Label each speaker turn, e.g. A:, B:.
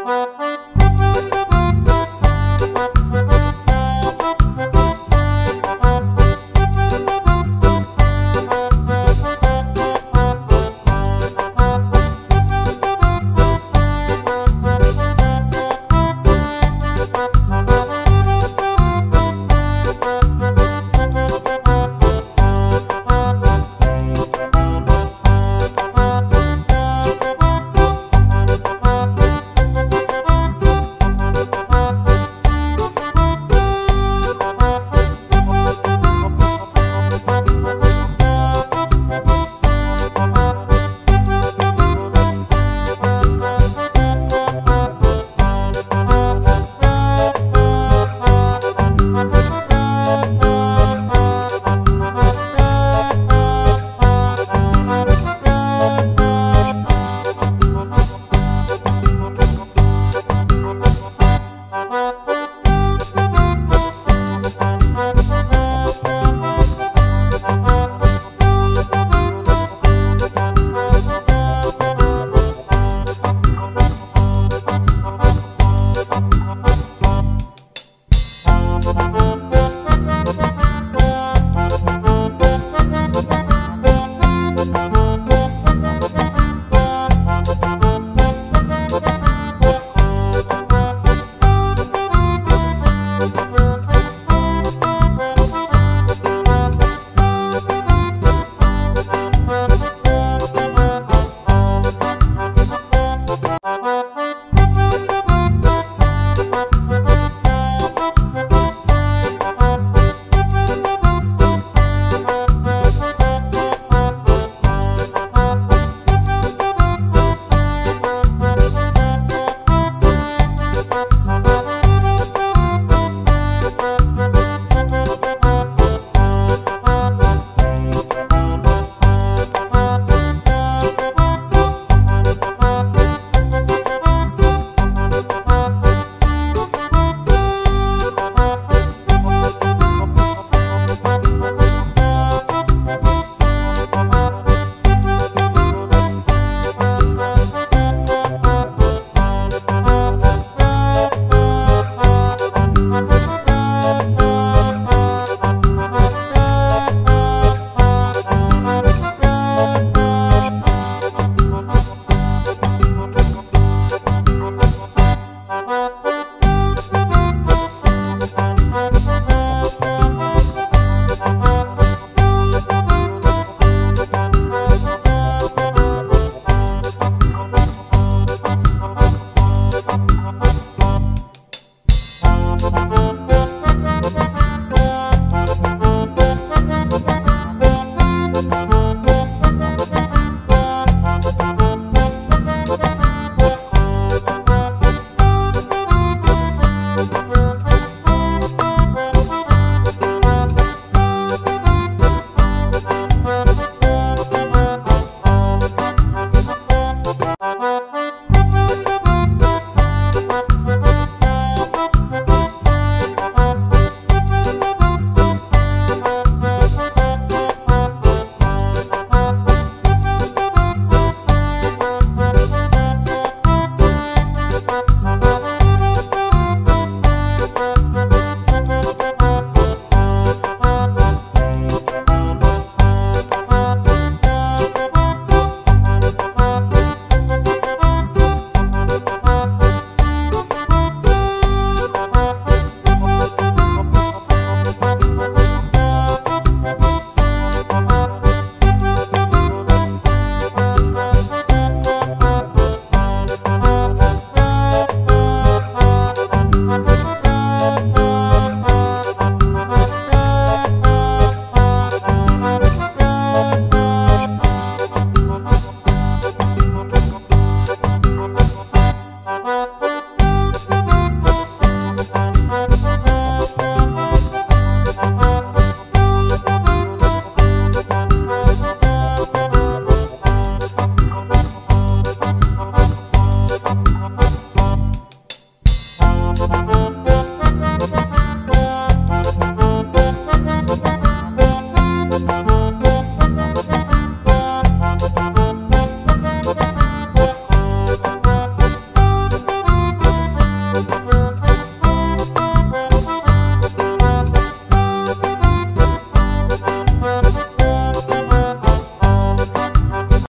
A: Música